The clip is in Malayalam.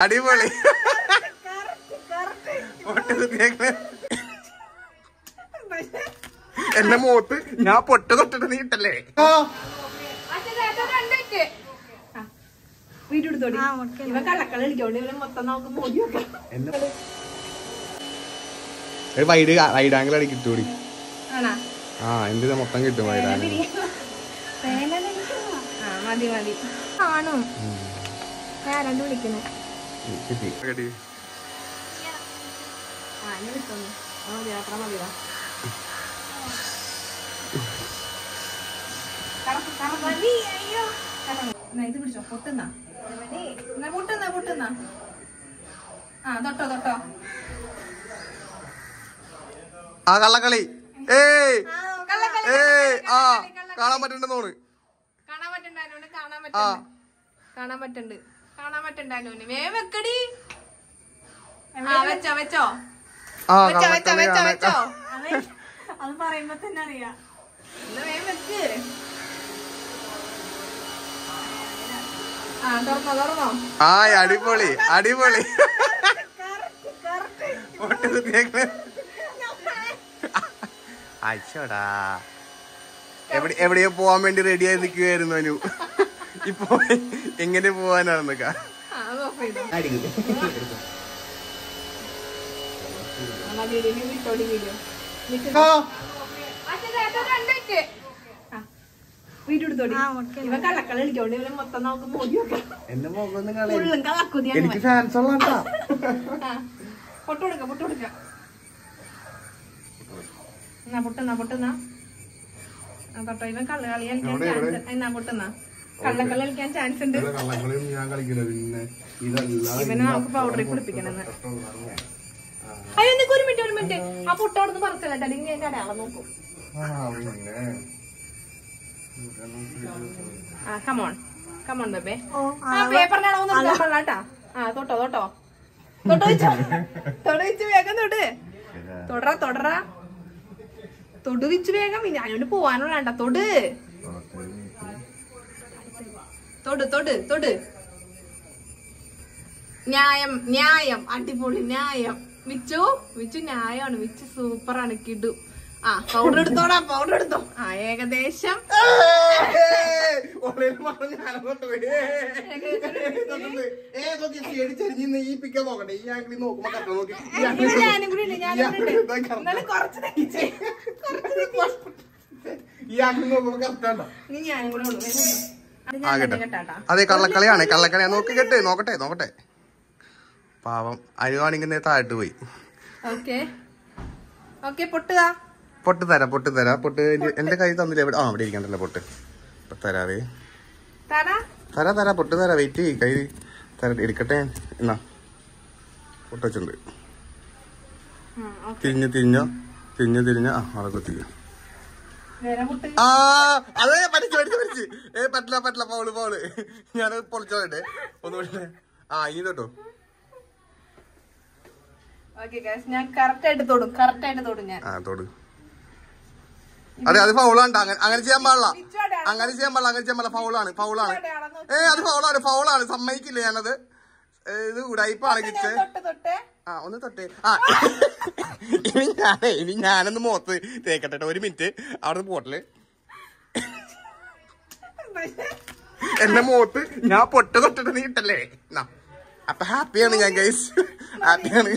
അടിപൊളി. എന്റെ മുഖത്ത് ഞാൻ പൊട്ട് തൊട്ടിട്ട് നീട്ടല്ലേ മൊത്തം ഒരു വൈഡ് വൈഡ് ആംഗിൾ അടി കിട്ടൂടി. ആണാ? ആ എന്റെ മൊത്തം കിട്ടും വൈഡ് ആംഗിൾ ആ മതി മതി. കാണും. ഞാൻ രണ്ടു വിളിക്കുന്നു ആ ഇത് പിടിച്ചോ. പൊട്ടുന്ന. പൊട്ടുന്ന പൊട്ടുന്ന. തൊട്ടോ തൊട്ടോ. ആ കള്ളക്കളി. ഏയ്. ഏ ഏയ് ആ. കാണാൻ പറ്റണ്ടെന്നോണ് കാണാൻ പറ്റണ്ട കാണാൻ പറ്റണ്ട കാണാൻ പറ്റുന്നുണ്ട്. കാണാൻ പറ്റണ്ടാലോന് വേ വെക്കടി. ആ വെച്ചോ വെച്ചോ. വെച്ചോ വെച്ചോ വെച്ചോ വെച്ചോ. അത് പറയുമ്പോ തന്നെ അറിയാം. എന്നാ വേഗം വെക്ക്. ആ തുറന്നോ തുറന്നോ. ആ അടിപൊളി അടിപൊളി. അയച്ചോടാ. എവിടെ എവിടെയോ പോവാൻ വേണ്ടി റെഡിയായി ആയി നിൽക്കുകയായിരുന്നു അനു. ഇപ്പൊ എങ്ങനെ കള്ളക്കുതിയാണ് എനിക്ക് ഫാൻസ് എന്നാ പൊട്ടുന്ന പൊട്ടുന്ന. തൊട്ടോ ഇവൻ കള്ള കളി കളിക്കാൻ എന്നാ പൊട്ടുന്ന. കള്ളക്കളി കളിക്കാൻ ചാൻസ് ഉണ്ട്. ഞാൻ കളിക്കില്ല. പിന്നെ ഇവനെ നമുക്ക് പൗഡറിൽ കുടിപ്പിക്കണമെന്ന് അയ്യോ നിനക്ക് ഒരു മിനിറ്റ് ഒരു മിനിറ്റ് ആ പൊട്ട് അവിടുന്ന് പറിച്ചല്ല അല്ലെങ്കിൽ ഞാൻ അടയാളം നോക്കും. ആ കമോൺ കമോൺ ബേബേ ആ പേപ്പറിന്റെ അളവ് പാടില്ലാട്ടാ ആ തൊട്ടോ തൊട്ടോ. തൊട്ടോ വെച്ചോ. തൊട വെച്ച് വേഗം തൊട്. തൊടറ തൊടറ. തൊട് വേഗം. ഇനി അതിനോട് പോവാനുള്ള തൊട്. തൊട് തൊട് തൊട്. ന്യായം ന്യായം അടിപൊളി ന്യായം. വിച്ചു വിച്ചു ന്യായമാണ്. വിച്ചു ആണ് കിടു. ആ പൗഡർ എടുത്തോടാ പൗഡർ എടുത്തോ. ആ ഏകദേശം. ഈ ആക്കി നോക്കുമ്പോ തയ്ച്ചേ ഇനി ഞാനും കൂടെ ഉള്ളു. അത് കള്ളക്കളിയാണ്. കള്ളക്കളിയാണ് നോക്കി കേട്ടെ. നോക്കട്ടെ നോക്കട്ടെ. പാവം അനുവാണെങ്കിൽ താഴ്ത്തു പോയി. പൊട്ട് തരാം പൊട്ട് തരാം. പൊട്ട് എന്റെ- കൈ തന്നില്ല? ആ അവിടെ ഇരിക്കണ്ടല്ലോ പൊട്ട്. ഇപ്പൊ തരാവേ. തരാ. തരാ പൊട്ട് തരാ. വെയിറ്റ് ചെയ്യ്. കൈ തര. എടുക്കട്ടെ. എന്നാ. പൊട്ട് വെച്ചിട്ടുണ്ട്. തിരിഞ്ഞ് തിരിഞ്ഞോ. തിരിഞ്ഞ് തിരിഞ്ഞോ. ആ അവിടെ കുത്തിക്കോ. പൊട്ട്. ആ അതെ പഠിച്ചു പഠിച്ചു പഠിച്ചു ഏ പറ്റില്ല പറ്റില്ല പൗൾ പൗൾ. ഞാൻ പൊളിച്ചോട്ടെ ഒന്നുകൂടി. ആ ഇനി തൊട്ടോ. ഞാൻ കറക്റ്റ് ആയിട്ട് തൊടും. കറക്റ്റ് ആയിട്ട് തൊടും ഞാൻ. ആ തൊട്. അതെ അത് ഫൗളാണ് അങ്ങനെ ചെയ്യാൻ പാടില്ല. അങ്ങനെ ചെയ്യാൻ പാടില്ല അങ്ങനെ ചെയ്യാൻ പാടില്ല. ഫൗളാണ് ഫൗളാണ് ഏ അത് ഫൗളാണ് ഫൗളാണ് സമ്മതിക്കില്ല ഞാനത്. ഇത് ഉടായിപ്പാണ് കിച്ച്. ആ ഒന്ന് തൊട്ടെ. ആ. ഇനി ഞാനേ ഇനി ഞാനൊന്ന് മുഖത്ത് തേക്കട്ടെ ഒരു മിനിറ്റ്. അവിടെ പോട്ടൽ. എന്റെ മുഖത്ത് ഞാൻ പൊട്ട തൊട്ടിട്ട് നീട്ടല്ലേ. അപ്പൊ ഹാപ്പിയാണ് ഞാൻ ഗൈസ് ഹാപ്പിയാണ്.